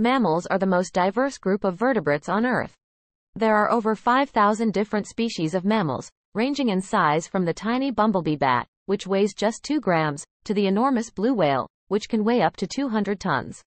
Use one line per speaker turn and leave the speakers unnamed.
Mammals are the most diverse group of vertebrates on Earth. There are over 5,000 different species of mammals, ranging in size from the tiny bumblebee bat, which weighs just 2 grams, to the enormous blue whale, which can weigh up to 200 tons.